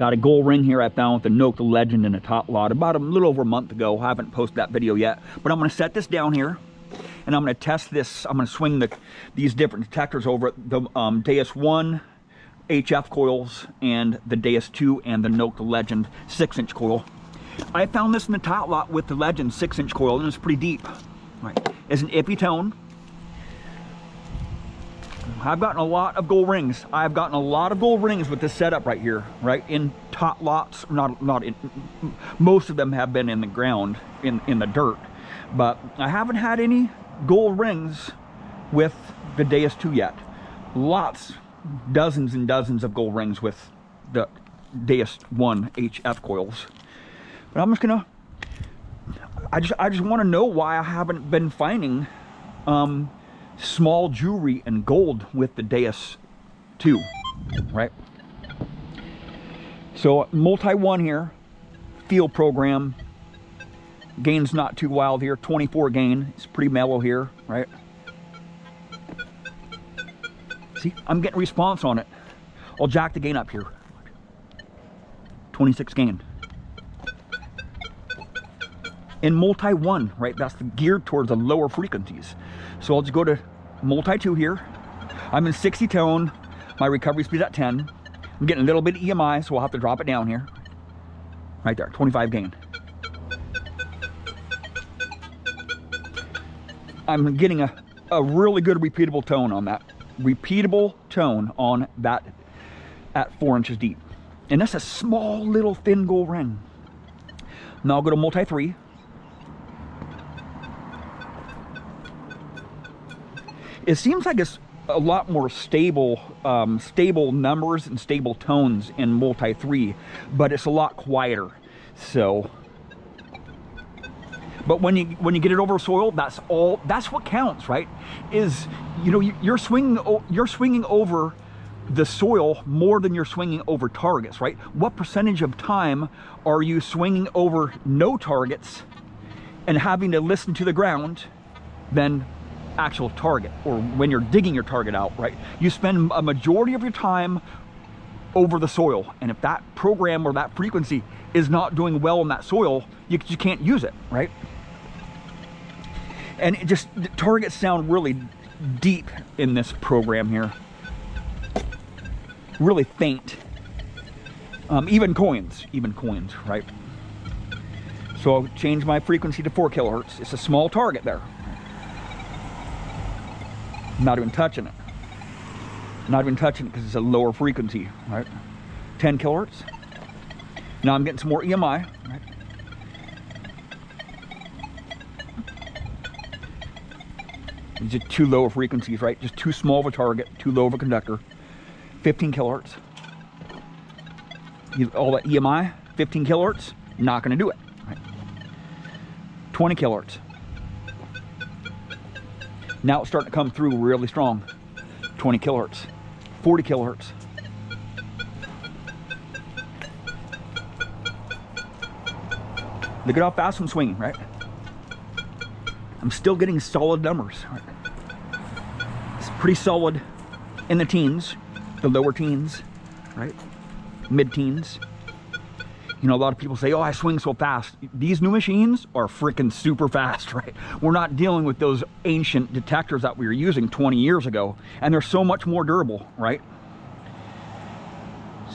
Got a gold ring here I found with the Nokta Legend in a top lot about a little over a month ago. I haven't posted that video yet, but I'm gonna set this down here and I'm gonna test this. I'm gonna swing the these different detectors over it. The um, Deus 1 HF coils and the Deus 2 and the the Legend 6 inch coil. I found this in the top lot with the Legend 6 inch coil and it's pretty deep. Right. It's an iffy tone. I've gotten a lot of gold rings. I've gotten a lot of gold rings with this setup right here, right? In top lots, not not in, most of them have been in the ground, in, in the dirt. But I haven't had any gold rings with the Deus 2 yet. Lots, dozens and dozens of gold rings with the Deus 1 HF coils. But I'm just gonna, I just, I just wanna know why I haven't been finding um, small jewelry and gold with the Deus 2, right? So multi one here, field program, gain's not too wild here, 24 gain, it's pretty mellow here, right? See, I'm getting response on it. I'll jack the gain up here. 26 gain. In multi one, right? That's geared towards the lower frequencies. So I'll just go to multi two here. I'm in 60 tone. My recovery speed at 10. I'm getting a little bit of EMI, so I'll have to drop it down here. Right there, 25 gain. I'm getting a, a really good repeatable tone on that. Repeatable tone on that at four inches deep. And that's a small little thin gold ring. Now I'll go to multi three. It seems like it's a lot more stable, um, stable numbers and stable tones in multi three, but it's a lot quieter. So, but when you when you get it over soil, that's all. That's what counts, right? Is you know you're swinging you're swinging over the soil more than you're swinging over targets, right? What percentage of time are you swinging over no targets and having to listen to the ground than actual target or when you're digging your target out, right? You spend a majority of your time over the soil. And if that program or that frequency is not doing well in that soil, you, you can't use it, right? And it just targets sound really deep in this program here. Really faint. Um, even coins, even coins, right? So I'll change my frequency to four kilohertz. It's a small target there. Not even touching it. Not even touching it because it's a lower frequency, right? 10 kilohertz. Now I'm getting some more EMI, right? Just too low of frequencies, right? Just too small of a target, too low of a conductor. 15 kilohertz. All that EMI, 15 kilohertz, not gonna do it. Right? 20 kilohertz. Now it's starting to come through really strong. 20 kilohertz, 40 kilohertz. Look at how fast I'm swinging, right? I'm still getting solid numbers. It's pretty solid in the teens, the lower teens, right? Mid-teens. You know, a lot of people say, oh, I swing so fast. These new machines are freaking super fast, right? We're not dealing with those ancient detectors that we were using 20 years ago, and they're so much more durable, right?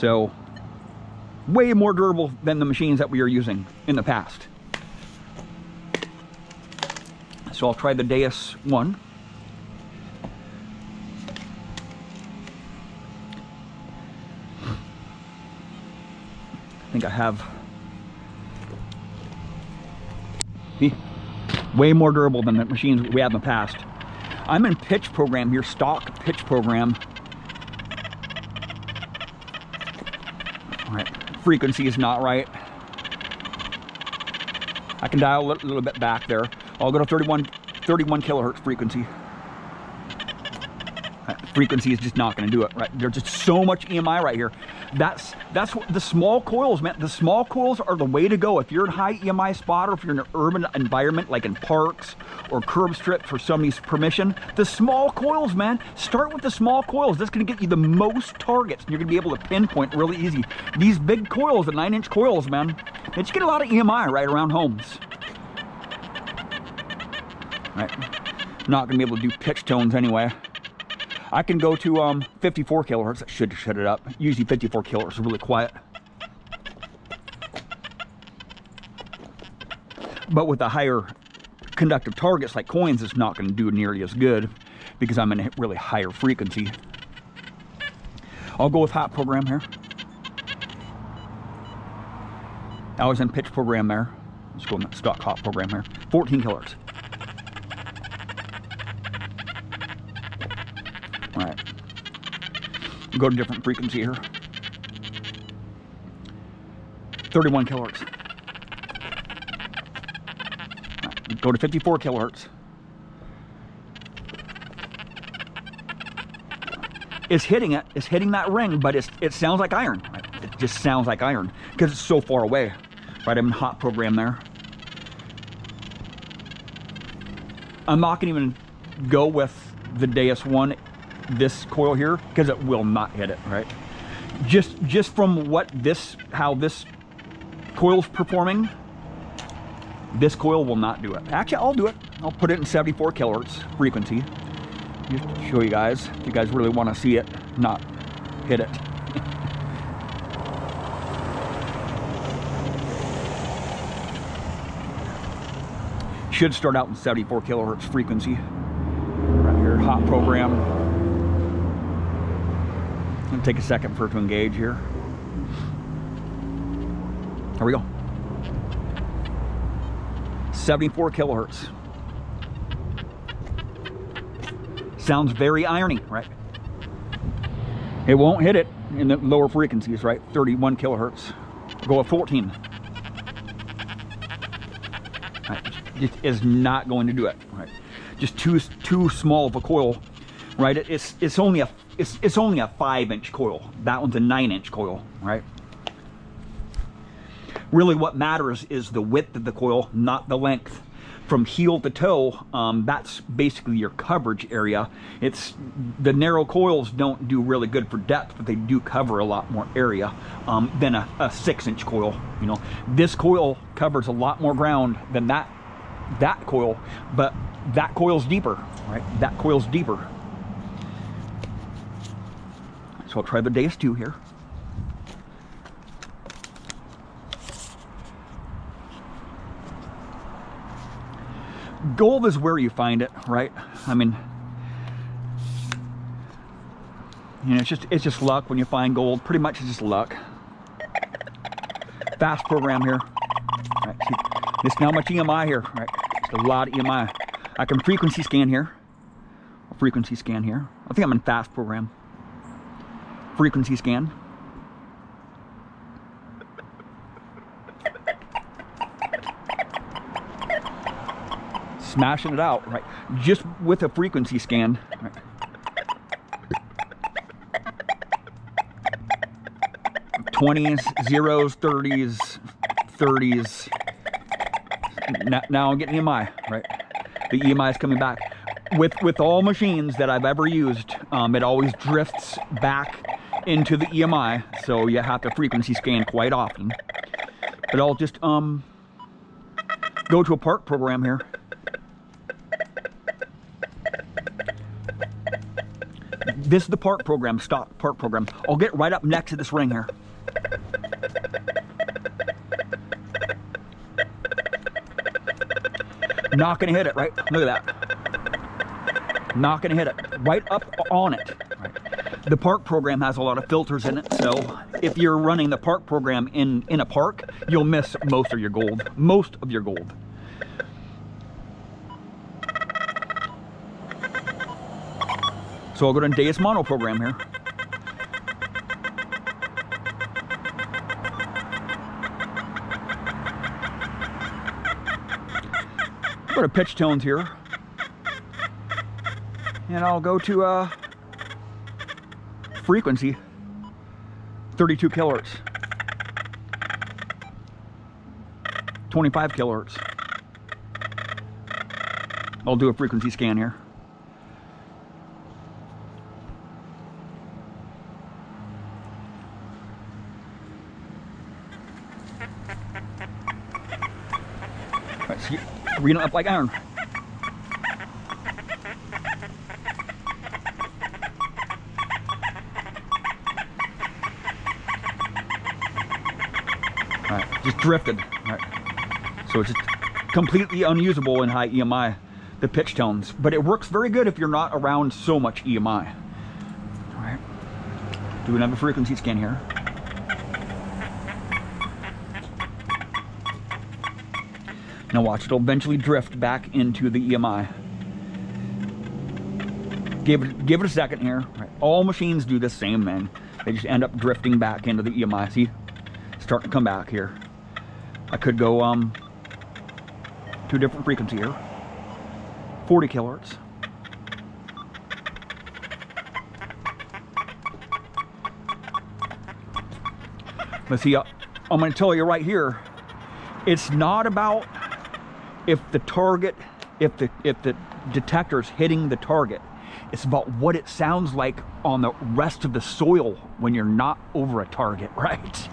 So, way more durable than the machines that we were using in the past. So I'll try the Deus 1. I have way more durable than the machines we had in the past. I'm in pitch program here, stock pitch program. All right, frequency is not right. I can dial a little, little bit back there. I'll go to 31, 31 kilohertz frequency. Frequency is just not going to do it, right? There's just so much EMI right here. That's that's what the small coils, man. The small coils are the way to go. If you're in high EMI spot or if you're in an urban environment like in parks or curb strips for somebody's permission, the small coils, man. Start with the small coils. That's gonna get you the most targets. And you're gonna be able to pinpoint really easy. These big coils, the nine inch coils, man, they just get a lot of EMI right around homes. Right. Not gonna be able to do pitch tones anyway. I can go to um, 54 kilohertz. I should shut it up. Usually 54 kilohertz is really quiet. But with the higher conductive targets like coins, it's not going to do nearly as good because I'm in a really higher frequency. I'll go with hot program here. I was in pitch program there. Let's go in stock hot program here. 14 kilohertz. Right. Go to different frequency here. 31 kilohertz. Right. Go to 54 kilohertz. It's hitting it. It's hitting that ring, but it's it sounds like iron. It just sounds like iron because it's so far away. Right, I'm in hot program there. I'm not gonna even go with the Deus one this coil here because it will not hit it, right? Just just from what this, how this coil's performing, this coil will not do it. Actually, I'll do it. I'll put it in 74 kilohertz frequency. Just show you guys, if you guys really want to see it, not hit it. Should start out in 74 kilohertz frequency. Right here, hot program. Take a second for it to engage here. Here we go. 74 kilohertz. Sounds very irony, right? It won't hit it in the lower frequencies, right? 31 kilohertz. Go at 14. Right. It is not going to do it, right? Just too too small of a coil, right? It's it's only a it's, it's only a five inch coil. That one's a nine inch coil, right? Really what matters is the width of the coil, not the length. From heel to toe, um, that's basically your coverage area. It's The narrow coils don't do really good for depth, but they do cover a lot more area um, than a, a six inch coil. You know, This coil covers a lot more ground than that, that coil, but that coil's deeper, right? That coil's deeper. So I'll try the Deus 2 here. Gold is where you find it, right? I mean, you know, it's just it's just luck when you find gold. Pretty much it's just luck. Fast program here. Right, see, there's not much EMI here, right? It's a lot of EMI. I can frequency scan here. Frequency scan here. I think I'm in fast program frequency scan. Smashing it out, right? Just with a frequency scan. Right? Twenties, zeros, thirties, thirties. Now I'm getting EMI, right? The EMI is coming back. With with all machines that I've ever used, um, it always drifts back into the EMI, so you have to frequency scan quite often. But I'll just um go to a park program here. This is the park program, stock park program. I'll get right up next to this ring here. Not gonna hit it, right? Look at that. Not gonna hit it. Right up on it. The park program has a lot of filters in it, so if you're running the park program in, in a park, you'll miss most of your gold. Most of your gold. So I'll go to Deus Mono program here. Go to pitch tones here. And I'll go to uh, frequency 32 kilohertz. 25 kilohertz. I'll do a frequency scan here. Right, see, reading up like iron. Just drifted. Right. So it's just completely unusable in high EMI, the pitch tones. But it works very good if you're not around so much EMI. All right. Do another frequency scan here. Now watch, it'll eventually drift back into the EMI. Give it, give it a second here. Right. All machines do the same thing. They just end up drifting back into the EMI. See, starting to come back here. I could go um, to a different frequency here. 40 kilohertz. Let's see, uh, I'm going to tell you right here, it's not about if the target, if the if the detector is hitting the target. It's about what it sounds like on the rest of the soil when you're not over a target, right?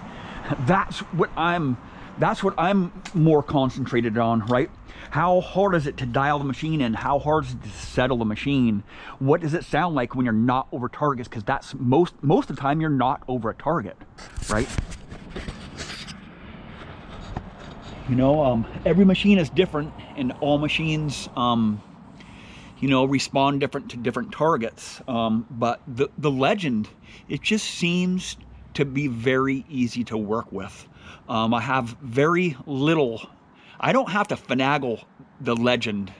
That's what I'm that's what I'm more concentrated on, right? How hard is it to dial the machine in? How hard is it to settle the machine? What does it sound like when you're not over targets? Because that's most most of the time you're not over a target, right? You know, um, every machine is different, and all machines, um, you know, respond different to different targets. Um, but the the legend, it just seems to be very easy to work with. Um, I have very little. I don't have to finagle the legend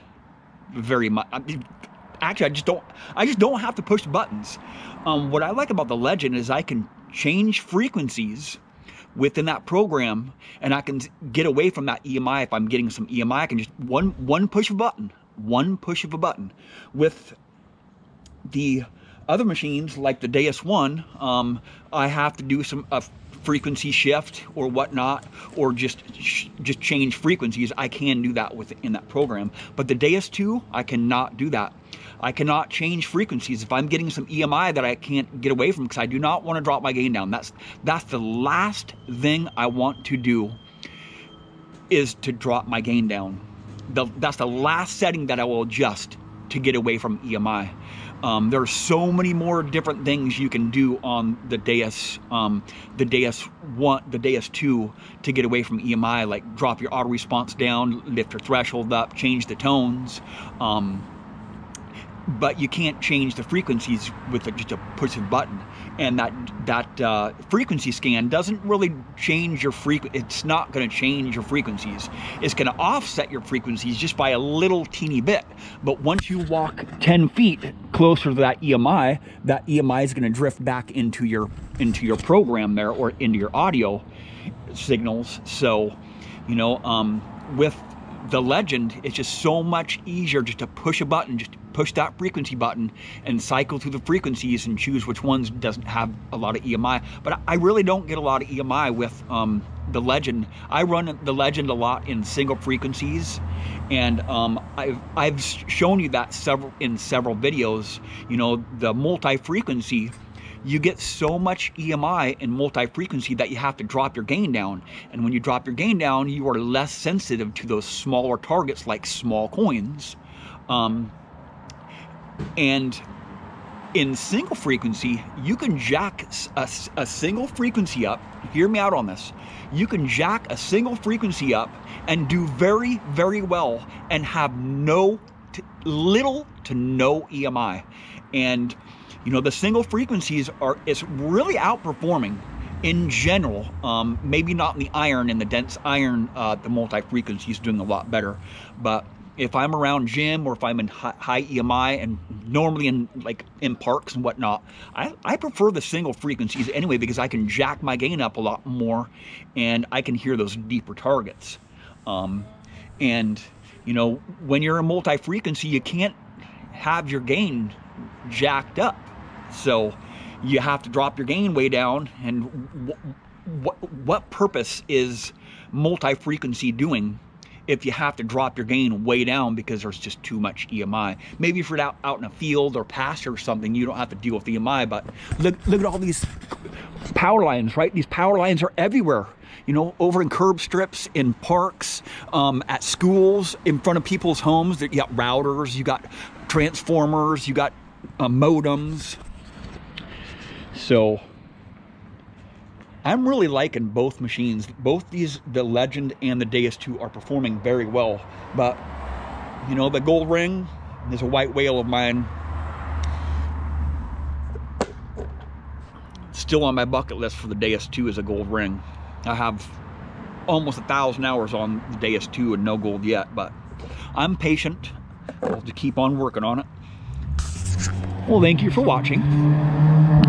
very much. I mean, actually, I just don't. I just don't have to push buttons. Um, what I like about the legend is I can change frequencies within that program, and I can get away from that EMI if I'm getting some EMI. I can just one one push of a button, one push of a button. With the other machines like the Deus One, um, I have to do some a frequency shift or whatnot, or just just change frequencies. I can do that within that program. But the Deus Two, I cannot do that. I cannot change frequencies if I'm getting some EMI that I can't get away from because I do not want to drop my gain down. That's that's the last thing I want to do is to drop my gain down. The, that's the last setting that I will adjust to get away from EMI. Um, there are so many more different things you can do on the Deus, um, the Deus one, the Deus two, to get away from EMI, like drop your auto response down, lift your threshold up, change the tones. Um, but you can't change the frequencies with a, just a push of button. And that that uh, frequency scan doesn't really change your frequency. It's not going to change your frequencies. It's going to offset your frequencies just by a little teeny bit. But once you walk 10 feet closer to that EMI, that EMI is going to drift back into your into your program there or into your audio signals. So, you know, um, with the legend, it's just so much easier just to push a button, just push that frequency button and cycle through the frequencies and choose which ones doesn't have a lot of EMI. But I really don't get a lot of EMI with um, the Legend. I run the Legend a lot in single frequencies, and um, I've, I've shown you that several in several videos. You know, the multi-frequency you get so much EMI in multi-frequency that you have to drop your gain down. And when you drop your gain down, you are less sensitive to those smaller targets like small coins. Um, and in single frequency, you can jack a, a, single frequency up. Hear me out on this. You can jack a single frequency up and do very, very well and have no, little to no EMI. And, you know, the single frequencies are, it's really outperforming in general. Um, maybe not in the iron, in the dense iron, uh, the multi frequency is doing a lot better. But if I'm around gym or if I'm in high EMI and normally in like in parks and whatnot, I, I prefer the single frequencies anyway because I can jack my gain up a lot more and I can hear those deeper targets. Um, and you know, when you're a multi-frequency, you can't have your gain jacked up. So, you have to drop your gain way down. And what what purpose is multi-frequency doing if you have to drop your gain way down because there's just too much EMI. Maybe if you're out, out in a field or pasture or something, you don't have to deal with EMI, but look, look at all these power lines, right? These power lines are everywhere. You know, over in curb strips, in parks, um, at schools, in front of people's homes. You got routers, you got transformers, you got uh, modems. So I'm really liking both machines. Both these, the Legend and the Deus 2 are performing very well. But, you know, the gold ring is a white whale of mine. Still on my bucket list for the Deus 2 is a gold ring. I have almost a thousand hours on the Deus 2 and no gold yet, but I'm patient. I'll just keep on working on it. Well, thank you for watching.